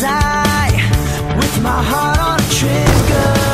die with my heart on a trigger